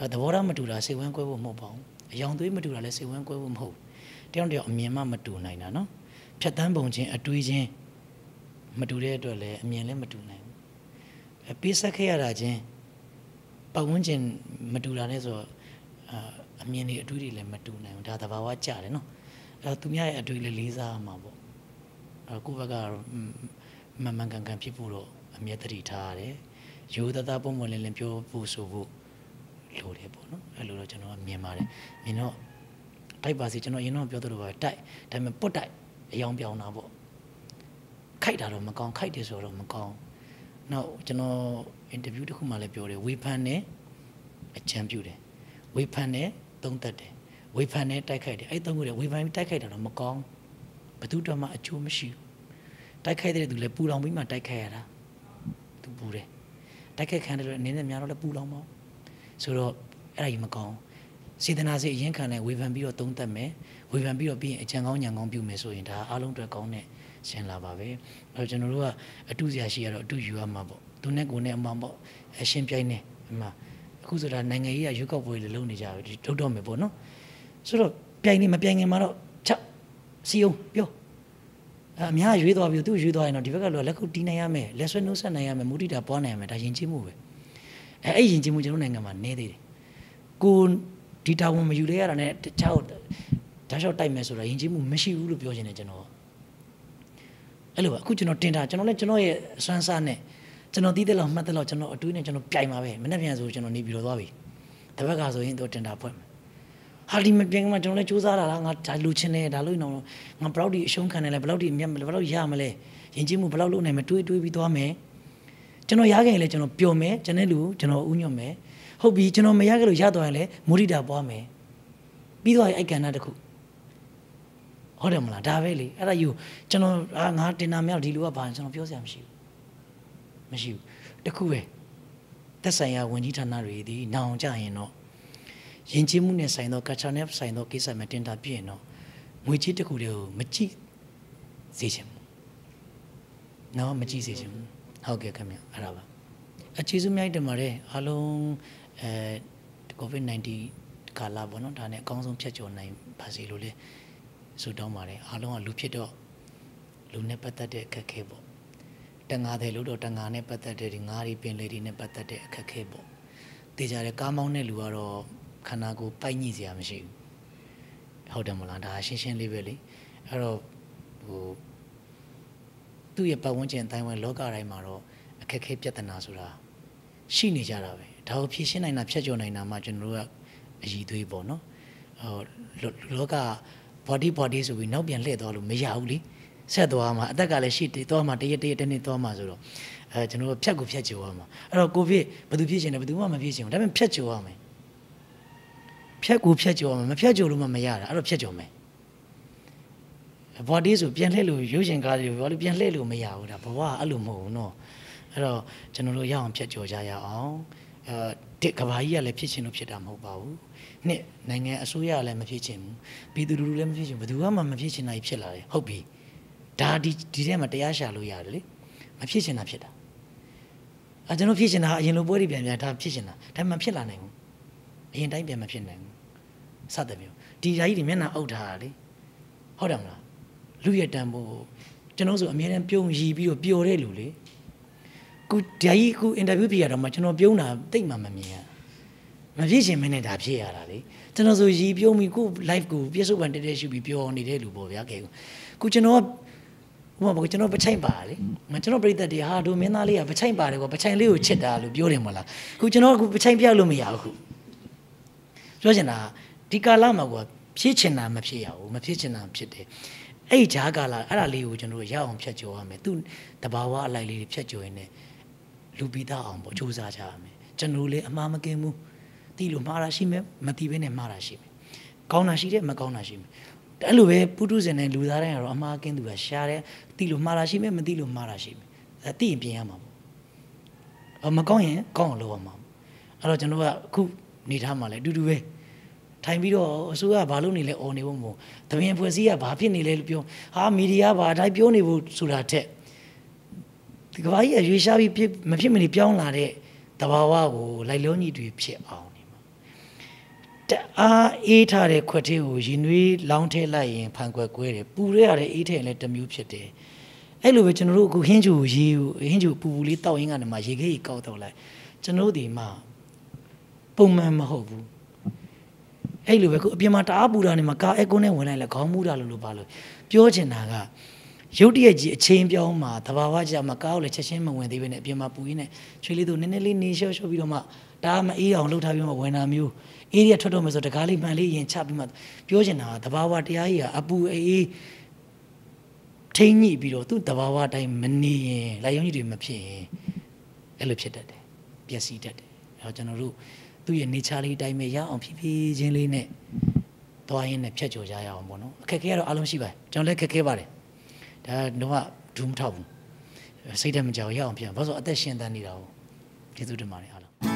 အဲသဘောထားမတူတာစိတ်ဝမ်းကွဲဖို့မဟုတ်ပါဘူးအယောင်သွေးမတူတာလည်းစိတ်ဝမ်းကွဲဖို့မဟုတ်တယောက်တယောက်အမြင်မှမတူနိုင်တာနော်ဖြတ်တန်းပုံချင်းအတွေးချင်းမတူတဲ့အတွက်လည်းအမြင်လည်းမတူနိုင်ဘူးအဲပေးဆက်ခဲ့ရတာချင်းပတ်ဝန်းကျင်မတူတာနဲ့ဆိုတော့အာအမြင်တွေအတွေးတွေလည်းမတူနိုင်ဘူးဒါသဘာဝကြတယ်နော်အဲသူများရဲ့အတွေးလည်းလေးစားရမှာပေါ့အဲကိုယ့်ဘက်ကတော့မမှန်ကန်ကန်ဖြစ်ဖို့တော့အမြဲတတိထားရတယ်ရိုးသားသားပုံမှန်လင်းလင်းပြောဖို့ဆိုဖို့ လိုတယ်ပေါ့နော်အဲ့လိုတော့ကျွန်တော်ကမြင်ပါတယ်မြင်တော့တိုက်ပါစီကျွန်တော်ရင်တော့ပြောသလိုပါတိုက်ဒါပေမဲ့ပုတ်တိုက်အယောင်ပြောင်းတာပေါ့ခိုက်တာတော့မကောင်းခိုက်တယ်ဆိုတော့မကောင်းနောက်ကျွန်တော်အင်တာဗျူးတစ်ခုမှလည်းပြောတယ်ဝေဖန်တယ်အချမ်းပြုတယ်ဝေဖန်တယ်သုံးသက်တယ်ဝေဖန်တယ်တိုက်ခိုက်တယ်အဲ့သုံးခုတည်းဝေဖန်ပြီးတိုက်ခိုက်တာတော့မကောင်းဘယ်သူတော့မှအချိုးမရှိဘူးတိုက်ခိုက်တဲ့သူလည်းပူလောင်ပြီးမှတိုက်ခိုက်ရတာသူပူတယ်တိုက်ခိုက်ခံတယ်လို့အနေနဲ့များတော့လည်းပူလောင်ပါ ဆိုတော့အဲ့ဒါကြီးမကောင်းစေတနာစိတ်အရင်ခံတဲ့ဝေဖန်ပြီးတော့သုံးသက်မယ်ဝေဖန်ပြီးတော့ပြီးရင်အကြံကောင်းညံကောင်းပြုမယ်ဆိုရင်ဒါအားလုံးအတွက်ကောင်းတဲ့ရှင်းလာပါပဲအဲ့တော့ကျွန်တော်တို့ကအတူစရာရှိရတော့အတူယူရမှာပေါ့သူနဲ့ကိုယ်နဲ့အမှန်ပေါ့အရှင်းပြိုင်နေအမှအခုဆိုတာနိုင်ငံရေးကရွေးကောက်ပွဲတွေလုံးနေကြပြီဒုတ်တော့မယ်ပေါ့နော်ဆိုတော့ပြိုင်နေမပြိုင်ခင်မှာတော့ချက်စီအောင်ပြောအများရွေးသွားပြီသူရွေးသွားရင်တော့ဒီဘက်ကလောလက်ခုတီးနိုင်ရမယ်လက်ဆွဲနှုတ်ဆက်နိုင်ရမယ်မူတိတာပွားနိုင်ရမယ်ဒါယဉ်ကျေးမှုပဲ အဲအဲ့ယဉ်ကျေးမှုကျွန်တော်နိုင်ငံမှာနေသေးတယ်ကိုဒီတာဝန်မယူလဲရတာနဲ့တခြားဓာတ်လျှောက်တိုက်မယ်ဆိုတာယဉ်ကျေးမှုမရှိဘူးလို့ပြောချင်တယ်ကျွန်တော်အဲ့လိုပါအခုကျွန်တော်တင်တာကျွန်တော်လည်းကျွန်တော်ရဲ့အစွမ်းစားနဲ့ကျွန်တော်တီးတဲ့လောက်မှတ်တဲ့လောက်ကျွန်တော်အတွေးနဲ့ကျွန်တော်ပြိုင်ပါပဲမနေ့ပြန်ဆိုကျွန်တော်နေပြီးတော့သွားပြီတပတ်ကဆိုရင်တော့တင်တာဖွဲ့မယ်ဟာဒီမပြင်းကမှကျွန်တော်လည်းစူးစမ်းတာလားငါဒါလူချင်းနေဒါလို့နေတော့ငါဘလောက်ဒီအရှုံးခံတယ်လဲဘလောက်ဒီမြတ်ဘလောက်ရမလဲယဉ်ကျေးမှုဘလောက်လုပ်နိုင်မတွေးတွေးပြီးသွားမယ် ကျွန်တော်ရခဲ့ရင်လည်းကျွန်တော်ပျော်မယ်ကျွန်တဲ့လူကျွန်တော်ဥညွတ်မယ်ဟုတ်ပြီကျွန်တော်မရခဲ့လို့ရသွားရင်လည်းမုရိတာပွားမယ်ပြီးတော့အဲ့ကဏ္ဍတစ်ခုဟုတ်တယ်မလားဒါပဲလေအဲ့ဒါယူကျွန်တော်အာငါတင်တာမြောက်ဒီလူကဘာကျွန်တော်ပြောစရာမရှိဘူးမရှိဘူးတခုပဲသက်ဆိုင်ရာဝန်ကြီးဌာနတွေဒီနောင်ကြရင်တော့ယဉ်ကျေးမှုနဲ့ဆိုင်သော culture နဲ့ဆိုင်သောကိစ္စမှာတင်တာပြည့်ရင်တော့ငွေကြီးတစ်ခုတည်းကိုမကြည့်စေချင်ဘူးနော်မကြည့်စေချင်ဘူး ဟုတ်ကဲ့ခင်ဗျအဲ့ဒါပါအခြေစုမြိုက်တင်ပါတယ်အားလုံးအဲ COVID-19 ကာလပေါ့နော်ဒါနဲ့အကောင်းဆုံးဖြတ်ကျော်နိုင်ပါစေလို့လေဆုတောင်းပါတယ်အားလုံးကလူဖြစ်တော့လူနဲ့ပတ်သက်တဲ့အခက်အခဲပေါ့တန်ငါတယ်လို့တော့တန်ငါနဲ့ပတ်သက်တဲ့ဒီငါးတွေပင်လေတွေနဲ့ပတ်သက်တဲ့အခက်အခဲပေါ့တေးကြတယ်ကားမောင်းတဲ့လူကတော့ခန္ဓာကိုယ်ပိုက်ညိစရာမရှိဘူးဟုတ်တယ်မလားဒါရှင်းရှင်းလေးပဲလေအဲ့တော့ဟို သူ့ရဲ့ပတ်ဝန်းကျင်အတိုင်းဝိုင်းလောကတိုင်းမှာတော့အခက်အခဲပြဿနာဆိုတာရှိနေကြတာပဲဒါကိုဖြေရှင်းနိုင်တာဖြတ်ကျော်နိုင်တာမှကျွန်တော်တို့ကအည်သွေးပေါ့နော်ဟိုလောက body body ဆိုပြီးနောက်ပြန်လှည့်သွားလို့မရဘူးလေဆက်သွားမှာအသက်ကလည်းရှိတည်သွားမှာတရက်တရက်တနေ့သွားမှာဆိုတော့အဲကျွန်တော်ဖြတ်ကိုဖြတ်ကျော်ရမှာအဲ့တော့ကိုဗစ်ဘယ်သူဖြစ်ချင်တယ်ဘယ်သူမှမဖြစ်ချင်ဘူးဒါပေမဲ့ဖြတ်ကျော်ရမယ်ဖြတ်ကိုဖြတ်ကျော်ရမယ်မဖြတ်ကျော်လို့မှမရတာအဲ့တော့ဖြတ်ကျော်မယ် body ဆိုပြန်လှည့်လို့ရုပ်ရှင်ကားတွေပြောလို့ပြန်လှည့်လို့မရဘူးဒါဘဝအဲ့လိုမဟုတ်ဘူးเนาะအဲ့တော့ကျွန်တော်တို့ရအောင်ဖြတ်ကျော်ကြရအောင်အဲဒီကဘာကြီးကလည်းဖြစ်ချင်လို့ဖြစ်တာမဟုတ်ပါဘူးနှစ်နိုင်ငံအစိုးရကလည်းမဖြစ်ချင်ဘူးပြည်သူလူထုလည်းမဖြစ်ချင်ဘယ်သူမှမဖြစ်ချင်တာကြီးဖြစ်လာတယ်ဟုတ်ပြီဒါဒီဒီထဲမှာတရားရှာလို့ရတယ်လေမဖြစ်ချင်တာဖြစ်တာအဲကျွန်တော်ဖြစ်ချင်တာအရင်လိုပွဲတွေပြန်ပြန်ဒါဖြစ်ချင်တာဒါမှမဖြစ်လာနိုင်ဘူးအရင်တိုင်းပြန်မဖြစ်နိုင်ဘူးစသဖြင့်ဒီဓာကြီးတွေမျက်နှာအုပ်ထားတာလေဟုတ်တယ်မလား လူရဲ့တန်ဖိုးကျွန်တော်ဆိုအများနဲ့ပြုံးရီပြီးတော့ပျော်တဲ့လူလေခုဓာကြီးခုအင်တာဗျူးပြရတော့မှကျွန်တော်ပြုံးတာတိတ်မှမမြင်ရမဖြစ်ချင်မနဲ့ဒါဖြစ်ရတာလေကျွန်တော်ဆိုရီပြုံးပြီးခု live ကိုပြည့်စုံပန်တဲတဲရှုပြီးပျော်နေတဲ့လူပေါ့ဗျာကဲခုကျွန်တော်ဥပမာကျွန်တော်ပချိုင်ပါလေမကျွန်တော်ပြိသက်တွေဟာဒိုမင်းသားလေးကပချိုင်ပါတယ်ကွာပချိုင်လေးကိုချစ်တာလို့ပြောတယ်မလားခုကျွန်တော်ကပချိုင်ပြလို့မရဘူးခုပြောချင်တာဒီကာလမှာကွာဖြစ်ချင်တာမဖြစ်ရဘူးမဖြစ်ချင်တာဖြစ်တယ် အဲ့ဒီဂျားကာလအဲ့ဒါလေးကိုကျွန်တော်ရအောင်ဖြတ်ကျော်ရမယ်သူတဘာဝအလိုက်လေးဖြတ်ကျော်ရင်လည်းလူပိသားအောင်ပေါ့စူးစမ်းကြရမယ်ကျွန်တော်လည်းအမှားမကင်းဘူးတီးလို့မှားတာရှိမယ်မတီးဘဲနဲ့မှားတာရှိမယ်ကောင်းတာရှိတယ်မကောင်းတာရှိမယ်အဲ့လိုပဲပုထုဇဉ်နဲ့လူသားတိုင်းကတော့အမှားကင်းသူကရှားတယ်တီးလို့မှားတာရှိမယ်မတီးလို့မှားတာရှိမယ်အဲတီးရင်ပြင်ရမှာပေါ့အမကောင်းရင်ကောင်းအောင်လုပ်ရမှာအဲ့တော့ကျွန်တော်ကအခုနေထားမှာလဲအတူတူပဲ ထိုင်ပြီးတော့အစိုးရဘာလုပ်နေလဲអော်နေဖို့မဟုတ်တပင်ဖွဲ့စည်းကဘာဖြစ်နေလဲလို့ပြောဟာမီဒီယာဘာတိုင်းပြောနေဖို့ဆိုတာထက်ဒီကဘာကြီးရွေးရှားပြီးမဖြစ်မနေပြောင်းလာတဲ့တဘာဝကိုလိုက်လုံးကြီးတွေဖြစ်အောင်နေမှာတအားအေးထားတဲ့ခွက်သေးကိုရင်နွေးလောင်းထဲလိုက်ရင်ဖန်ခွက်ကွဲတယ်ပူရဲရတဲ့အေးထဲလည်းတစ်မျိုးဖြစ်တယ်အဲ့လိုပဲကျွန်တော်တို့အခုဟင်းဂျူကိုရေကိုဟင်းဂျူပူပူလေးတောက်ရင်းကနေမှရေခဲကြီးကောက်တော့လိုက်ကျွန်တော်တို့ဒီမှာပုံမှန်မဟုတ်ဘူး အဲ့လိုပဲခုအပြင်မှာတအားပူတာနေမှာကာအက်ကွန်းနဲ့ဝင်လိုက်လဲခေါင်းမူတာလို့လို့ပါလို့ပြောချင်တာကရုတ်တရက်ကြီးအချင်းပြောင်းမှာတဘာဝကြမှာကားကိုလည်းချက်ချင်းမဝင်သေးဘဲနဲ့အပြင်မှာပူရင်းနဲ့ချွေးလေးတို့နည်းနည်းလေးနေလျှော့လျှော့ပြီးတော့မှဒါမအေးအောင်လှုပ်ထားပြီးမှဝင်တာမျိုးအေးရထွက်တော့မယ်ဆိုတကားလေးမှန်လေးရင်ချပြီးမှပြောချင်တာကတဘာဝတရားကြီးကအပူအေးထိမ့်ညိပြီးတော့သူ့တဘာဝအတိုင်းမနေရင်လိုက်ရုံကြီးတွေမဖြစ်ရင်အဲ့လိုဖြစ်တတ်တယ်ပျက်စီးတတ်တယ်အဲတော့ကျွန်တော်တို့ သူ့ရဲ့ nature လေးအတိုင်းပဲရအောင်ဖြည်းဖြည်းချင်းလေးနဲ့သွားရင်းနဲ့ဖြတ်ကျော်ကြရအောင်ပေါ့နော်အခက်အခဲကတော့အလုံးရှိပါတယ်ကျွန်တော်လည်းခက်ခဲပါတယ်ဒါတော့ဒူးမထောက်ဘူးစိတ်ဓာတ်မကြောက်ရအောင်ပြန်ဘာလို့ဆိုအသက်ရှင်တန်းနေတာဟုတ်ကျေးဇူးတင်ပါတယ်အားလုံး